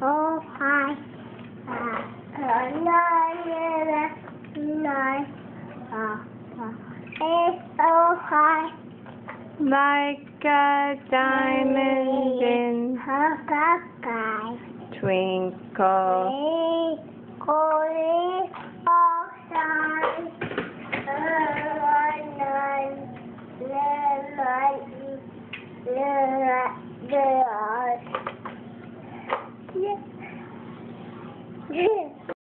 Oh, hi. It's so high. Like a diamond in the sky. Twinkle. Twinkle of stars. Lemon, lemon, lemon, lemon. Yeah.